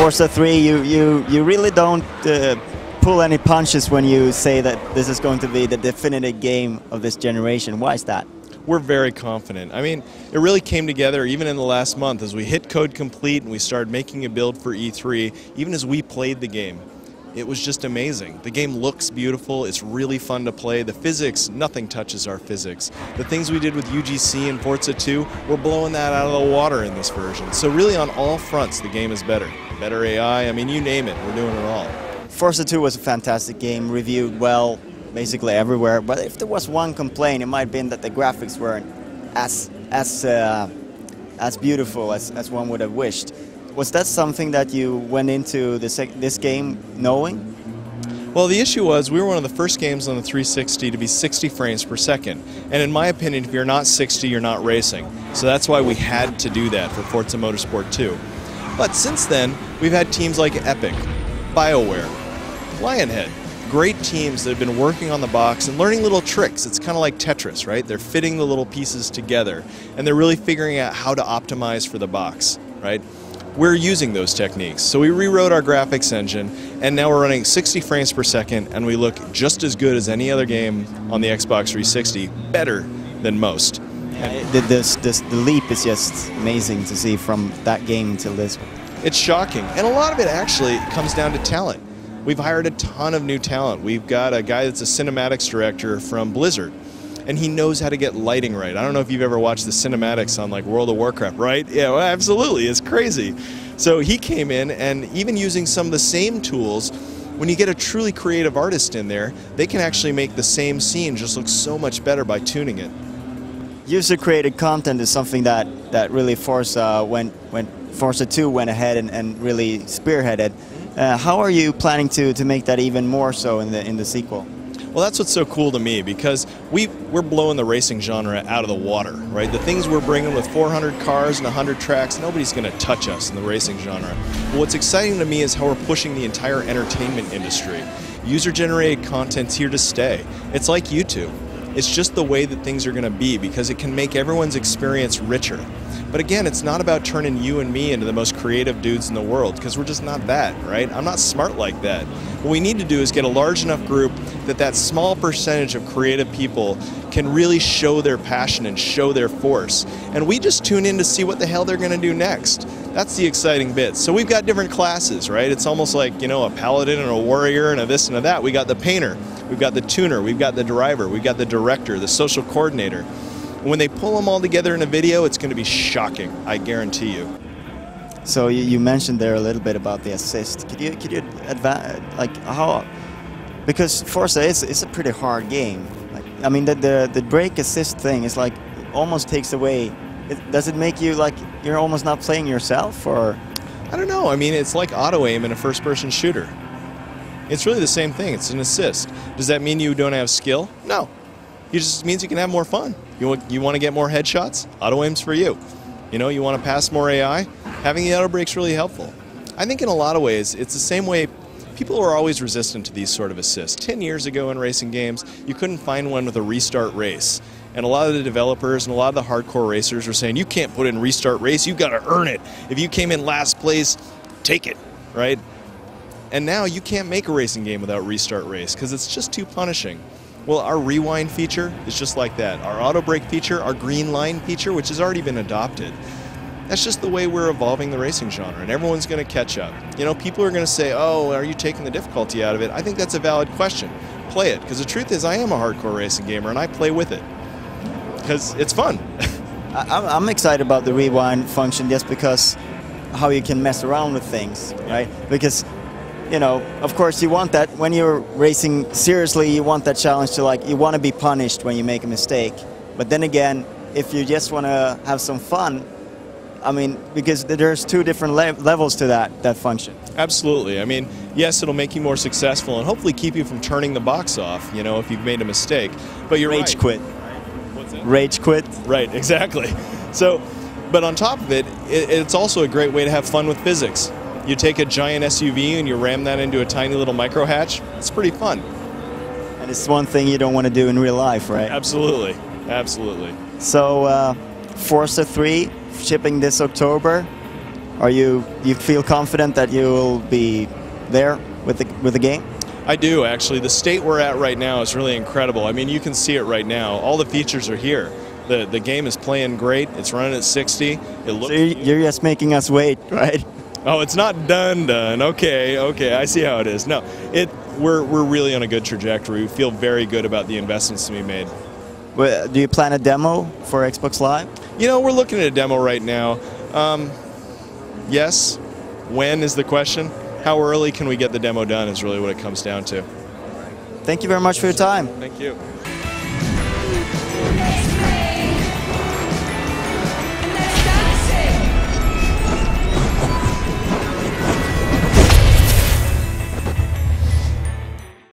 Forza 3, you, you, you really don't uh, pull any punches when you say that this is going to be the definitive game of this generation. Why is that? We're very confident. I mean, it really came together even in the last month as we hit code complete and we started making a build for E3, even as we played the game. It was just amazing. The game looks beautiful, it's really fun to play. The physics, nothing touches our physics. The things we did with UGC and Forza 2, we're blowing that out of the water in this version. So really on all fronts, the game is better. Better AI, I mean, you name it, we're doing it all. Forza 2 was a fantastic game, reviewed well, basically everywhere. But if there was one complaint, it might have been that the graphics weren't as as uh, as beautiful as, as one would have wished. Was that something that you went into this this game knowing? Well, the issue was we were one of the first games on the 360 to be 60 frames per second. And in my opinion, if you're not 60, you're not racing. So that's why we had to do that for Forza Motorsport 2. But since then, we've had teams like Epic, BioWare, Lionhead, great teams that have been working on the box and learning little tricks. It's kind of like Tetris, right? They're fitting the little pieces together and they're really figuring out how to optimize for the box, right? We're using those techniques. So we rewrote our graphics engine and now we're running 60 frames per second and we look just as good as any other game on the Xbox 360, better than most. The, this, this, the leap is just amazing to see from that game till this one. It's shocking. And a lot of it actually comes down to talent. We've hired a ton of new talent. We've got a guy that's a cinematics director from Blizzard, and he knows how to get lighting right. I don't know if you've ever watched the cinematics on like World of Warcraft, right? Yeah, well, absolutely. It's crazy. So he came in, and even using some of the same tools, when you get a truly creative artist in there, they can actually make the same scene just look so much better by tuning it. User-created content is something that, that really Forza went, went Forza 2 went ahead and, and really spearheaded. Uh, how are you planning to, to make that even more so in the, in the sequel? Well, that's what's so cool to me because we, we're blowing the racing genre out of the water, right? The things we're bringing with 400 cars and 100 tracks, nobody's going to touch us in the racing genre. But what's exciting to me is how we're pushing the entire entertainment industry. User generated content's here to stay. It's like YouTube. It's just the way that things are going to be because it can make everyone's experience richer. But again, it's not about turning you and me into the most creative dudes in the world because we're just not that, right? I'm not smart like that. What we need to do is get a large enough group that that small percentage of creative people can really show their passion and show their force. And we just tune in to see what the hell they're going to do next. That's the exciting bit. So we've got different classes, right? It's almost like, you know, a paladin and a warrior and a this and a that. We got the painter, we've got the tuner, we've got the driver, we've got the director, the social coordinator. When they pull them all together in a video, it's going to be shocking, I guarantee you. So you, mentioned there a little bit about the assist. Could you could you advance like how? Because Forza is is a pretty hard game. Like I mean the the, the brake assist thing is like almost takes away. Does it make you like you're almost not playing yourself or? I don't know. I mean, it's like auto aim in a first person shooter. It's really the same thing. It's an assist. Does that mean you don't have skill? No. It just means you can have more fun. You want, you want to get more headshots? Auto aim's for you. You know, you want to pass more AI? Having the auto brake's really helpful. I think in a lot of ways, it's the same way people are always resistant to these sort of assists. Ten years ago in racing games, you couldn't find one with a restart race. And a lot of the developers and a lot of the hardcore racers were saying, you can't put in restart race, you've got to earn it. If you came in last place, take it, right? And now you can't make a racing game without restart race because it's just too punishing. Well, our rewind feature is just like that. Our auto brake feature, our green line feature, which has already been adopted. That's just the way we're evolving the racing genre, and everyone's going to catch up. You know, people are going to say, oh, are you taking the difficulty out of it? I think that's a valid question. Play it, because the truth is, I am a hardcore racing gamer, and I play with it because it's fun. I'm excited about the rewind function just because how you can mess around with things, right? Because, you know, of course you want that when you're racing seriously, you want that challenge to like, you want to be punished when you make a mistake. But then again, if you just want to have some fun, I mean, because there's two different le levels to that, that function. Absolutely. I mean, yes, it'll make you more successful and hopefully keep you from turning the box off, you know, if you've made a mistake. But you're Rage right. quit. Rage quit. Right, exactly. So, but on top of it, it, it's also a great way to have fun with physics. You take a giant SUV and you ram that into a tiny little micro hatch. It's pretty fun. And it's one thing you don't want to do in real life, right? Absolutely, absolutely. So, uh, Forza 3 shipping this October. Are you you feel confident that you will be there with the with the game? I do actually. The state we're at right now is really incredible. I mean, you can see it right now. All the features are here. The the game is playing great. It's running at 60. It looks. So you're, just making us wait, right? Oh, it's not done done. Okay, okay. I see how it is. No, it we're we're really on a good trajectory. We feel very good about the investments to be made. Well, Do you plan a demo for Xbox Live? You know, we're looking at a demo right now. Um, yes. When is the question? How early can we get the demo done is really what it comes down to. Thank you very much for your time. Thank you.